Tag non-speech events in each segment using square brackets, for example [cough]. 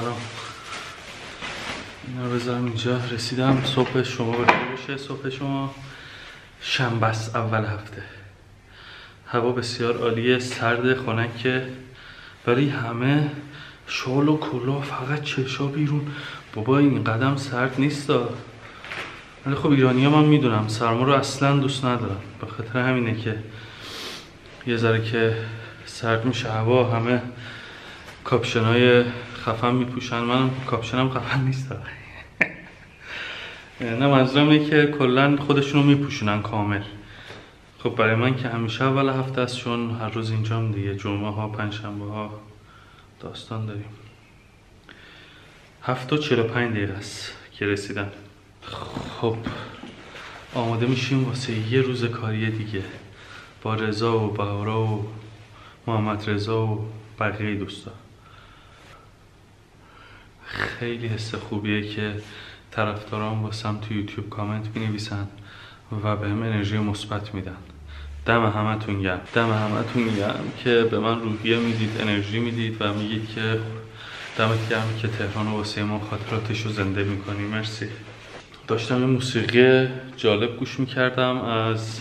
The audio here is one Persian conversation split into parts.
سلام. اینا بذارم اینجا. رسیدم. صبح شما بخیر صبح شما شنبه اول هفته. هوا بسیار عالیه. سرد خنکه. ولی همه شال و کلا فقط چشا بیرون. بابا این قدم سرد نیست ولی خب ایرانی ها من می‌دونم. سرما رو اصلا دوست ندارم. به خاطر همینه که یه ذره که سرد میشه. هوا همه کاپشن های خفن میپوشن. من کاپشنم خفن نیست. نه منظورم اینه که کلا خودشونو میپوشونن کامل. خب برای من که همیشه اول هفته است چون هر روز اینجام دیگه. جمعه ها پنجشنبه ها داستان داریم. هفت و چل و پنج دقیقه است که رسیدم خب آماده میشیم واسه یه روز کاری دیگه. با رضا و بهارا و محمد رضا و بقیه دوستا خیلی حس خوبیه که طرفداران واسم تو یوتیوب کامنت می نویسن و به هم انرژی مثبت میدن. دم همتون گرم. دم همتون گرم که به من روحیه می‌دید انرژی می‌دید و میگید که دمت گرم که تهران واسه ما خاطراتش رو زنده می‌کنی. مرسی. داشتم یه موسیقی جالب گوش می‌کردم از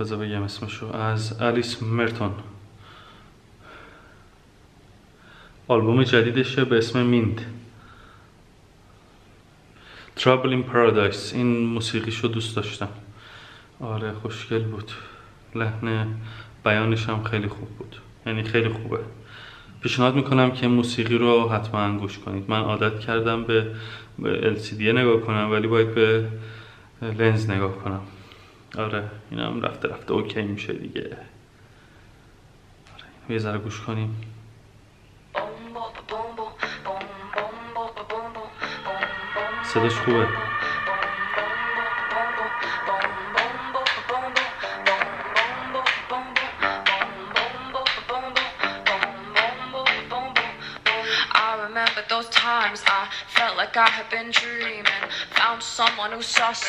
بذار بگم اسمشو از الیس مرتون. آلبوم جدیدشه به اسم میند Trouble in Paradise. این موسیقیشو دوست داشتم. آره خوشگل بود. لحن بیانش هم خیلی خوب بود. یعنی خیلی خوبه. پیشنهاد می‌کنم که موسیقی رو حتما گوش کنید. من عادت کردم به LCD نگاه کنم ولی باید به لنز نگاه کنم. آره این هم رفته رفته اوکی میشه دیگه. آره یه ذره گوش کنیم.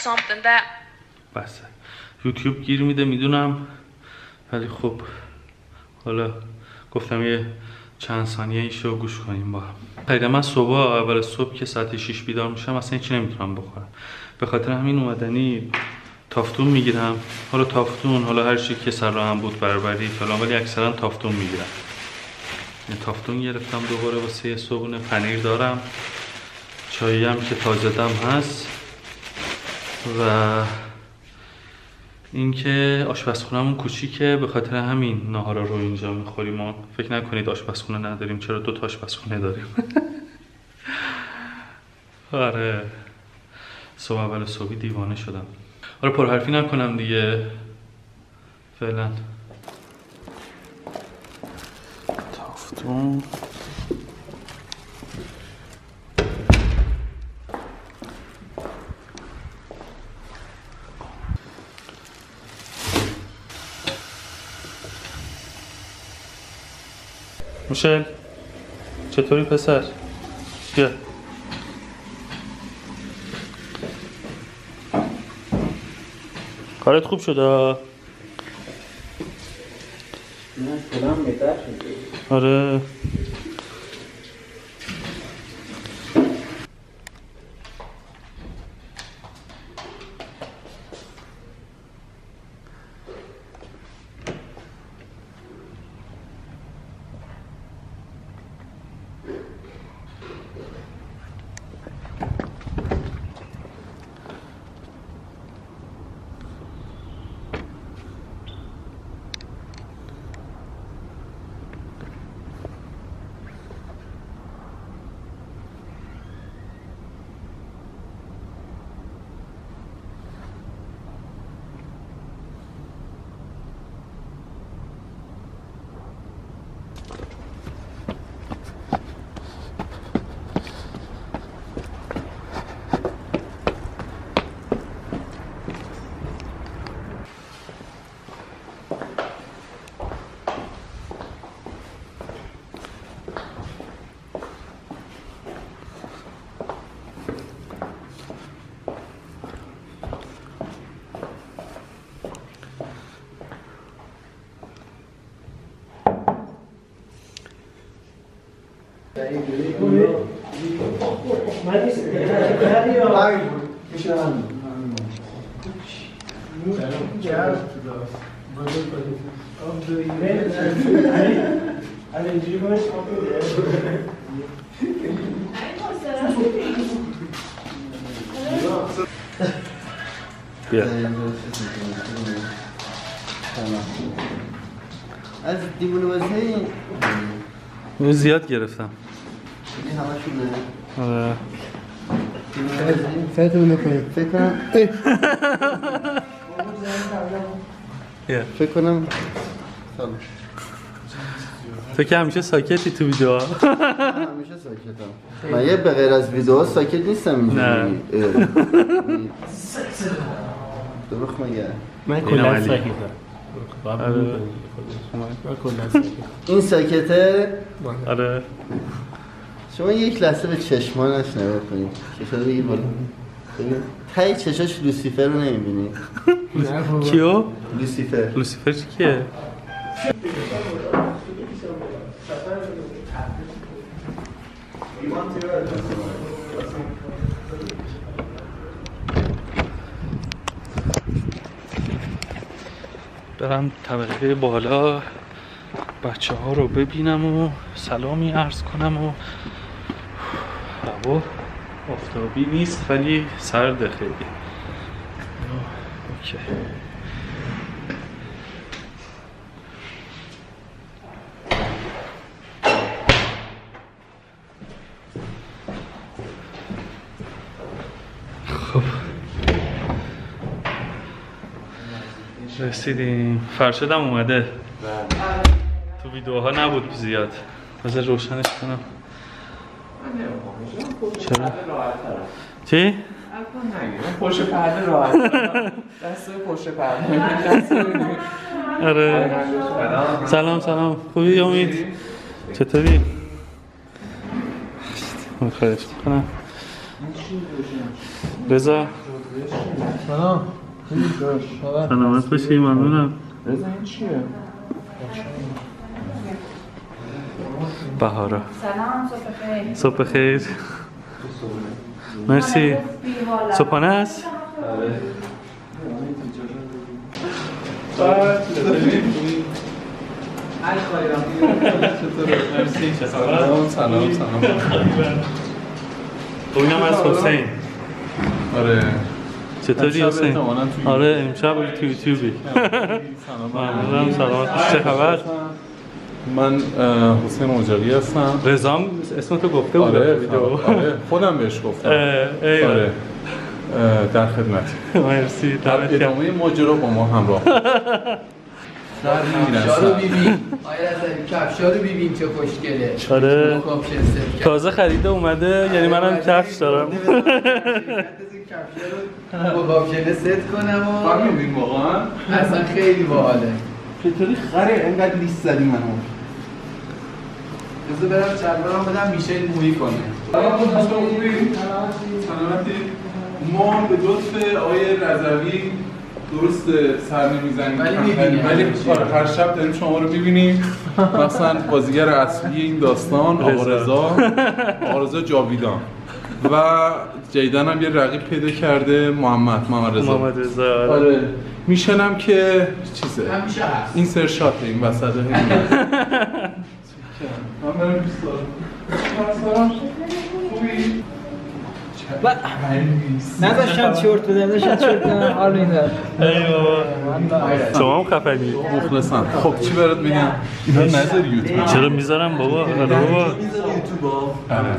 Something that بسه یوتیوب گیر میده می‌دونم. ولی خب حالا گفتم یه چند ثانیه ایشو گوش کنیم با هم. من صبح اول صبح که ساعت 6 بیدار میشم اصلا هیچی نمی‌تونم بخورم. به خاطر همین اومدنی تافتون می‌گیرم. حالا تافتون حالا هر چی که سر هم بود بربری فلان ولی اکثرا تافتون می‌گیرم. تافتون گرفتم دوباره واسه صبحونه پنیر دارم. چایی هم که تازه دم هست. و اینکه آشپزخونهمون کوچیکه به خاطر همین ناهارا رو اینجا می‌خوریم ما فکر نکنید آشپزخونه نداریم. چرا دو تا آشپزخونه داریم؟ [laughs] آره. صبح اول صبحی دیوانه شدم. آره پرحرفی نکنم دیگه. فعلا. تافتون. موشل چطوری پسر؟ بیا. کارت خوب شده. آره. بیا از دیوونه این اون زیاد گرفتم این آره فکر نکنیم فکر کنم. فکر کنم تو که همیشه ساکتی تو ویدیوها. [laughs] همیشه ساکتم. من یه به غیر از ویدیو ساکت نیستم نه. [laughs] اینجوری مگه من اینم کلا علی. ساکتم. آره. من کلا ساکتم. این ساکته؟ آره. شما یک لحظه به چشمانش نگاه کنید. چشا رو بگیر بالا تا ته چشاش لوسیفر رو نمی‌بینی. کیو؟ لوسیفر. لوسیفر چی برم طبقه بالا بچه ها رو ببینم و سلامی عرض کنم و هوا آفتابی نیست ولی سرده خیلی. اوکی. رسیدیم فرشدم اومده. تو ویدیوها نبود زیاد. بذار روشنش کنم. چرا؟ چی؟ پشت پرده راحت دست پشت پرده. آره. سلام سلام. خوبی امید؟ چطوری؟ خواهش می‌کنم رضا سلام. سلامت باشی ممنونم. رضا این چیه؟ بهارا. سلام صبح خیر صبح خیر مرسی. صبحانه است؟ سلام سلام سلام اینم از حسین. آره. چطوری حسین؟ آره امشب تو یوتیوبی. [laughs] سلام ممنونم سلامت. چه خبر؟ من حسین اوجاقی هستم. رضام اسم تو گفته بود آره ویدیو. آره [laughs] خودم بهش گفتم. آره. اه، در خدمت. [laughs] مرسی در. ادامه ماجرا با ما همراه کفشا رو از کفشا رو ببین چه خوشگله. آره. کرد. تازه خریده اومده یعنی منم کفش دارم. کفشا رو مکاپ شنه ست کنم و فهمیدین واقعا؟ اصلا خیلی باحاله. چطوری خره؟ انقدر لیست زدی منو. بذار برم چربرم بدم میشه مویی کنه. سلام خوبی؟ سلامتی؟ ما به لطف آقای رضوی درست سر نمی‌زنیم ولی می‌بینیم. ولی آره هر شب داریم شما رو ببینیم مثلا بازیگر اصلی این داستان آقا رضا. رضا آقا رضا جاویدان. و جیدن هم یه رقیب پیدا کرده محمد محمد رضا محمد رضا آره. آره میشنم که چیزه همیشه هست این سر شات این وسط. [laughs] من برم دوست دارم. خوبی؟ نذاشتم چرت بدم داشتم چرت بدم [laughs] حال میدم ای بابا. شما هم خفنی مخلصم. خب چی برات میگم؟ اینا نظر یوتیوب. چرا می‌ذارم بابا؟ آره بابا. آره.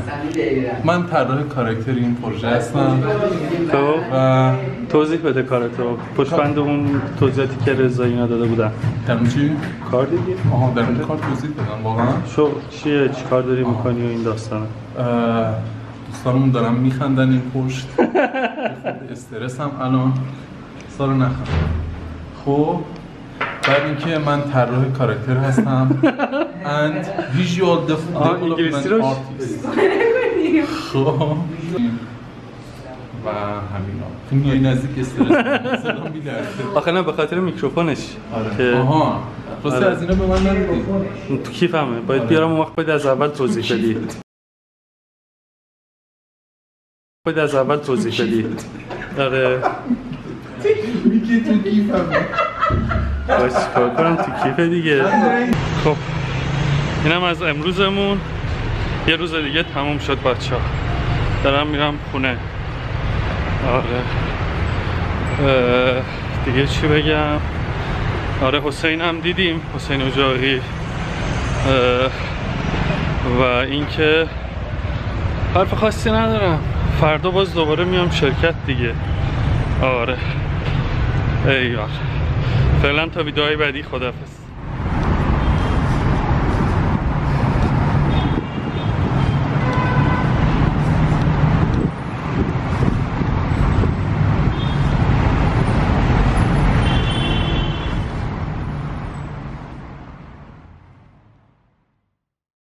من طراح کاراکتر این پروژه هستم. خب. و توضیح بده کارتو پشت بند اون توضیحاتی که رضا اینا داده بودن. در اون چی؟ کار دیگه. آها در اون کار توضیح بدم واقعا. شو چیه؟ چی کار داری می‌کنی و این داستانه اه، دوستانمون دارم میخندن این پشت. استرس هم الان سارو نخند خب بعد اینکه من طراح کاراکتر هستم. And visual development artist. [laughs] خب. و همینا. تو میای نزدیک استرس صدا میلرزه آخه نه به خاطر میکروفونش که آها. راستی آره. از اینا به من ندیدی تو کیفمه. باید بیارم اون وقت باید از اول توضیح بدی. [laughs] باید از اول توضیح بدی. آره. میگه تو کیفمه باید چیکار کنم؟ تو کیف دیگه. خب اینم از امروزمون. یه روز دیگه تموم شد بچه ها دارم میرم خونه. آره. دیگه چی بگم؟ آره حسین هم دیدیم. حسین اجاقی. و اینکه حرف خاصی ندارم. فردا باز دوباره میام شرکت دیگه. آره. ایوار. فعلا تا ویدیوهای بعدی خدافز